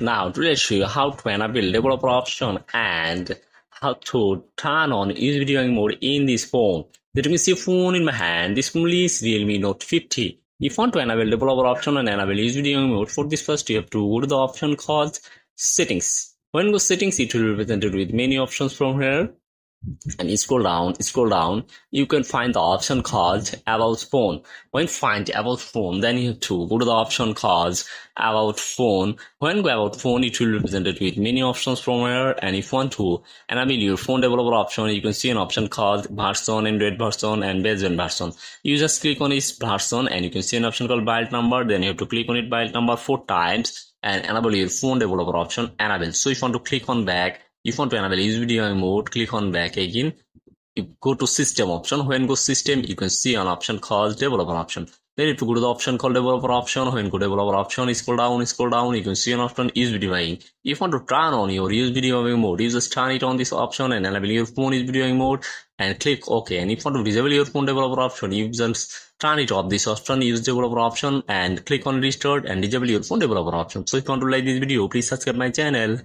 Now today show you how to enable developer option and how to turn on USB debugging mode in this phone. Let me see phone in my hand. This phone is Realme Note 50. If you want to enable developer option and enable USB debugging mode, for this first you have to go to the option called settings. When you go settings, it will be presented with many options from here and scroll down scroll down you can find the option called about phone. When find about phone then you have to go to the option called about phone. When go about phone it will be presented with many options from here and if you want to enable your phone developer option you can see an option called version android version and baseband version you just click on this version and you can see an option called build number. Then you have to click on it build number four times and enable your phone developer option enable. So if you want to click on back if you want to enable USB debugging mode click on back again. You go to system option. When go system you can see an option called developer option. Then if you go to the option called developer option. When go developer option scroll down scroll down you can see an option USB debugging if you want to turn on your USB debugging mode you just turn it on this option and enable your phone USB debugging mode and click ok. And if you want to disable your phone developer option you just turn it off this option use developer option and click on restart and disable your phone developer option. So if you want to like this video please subscribe my channel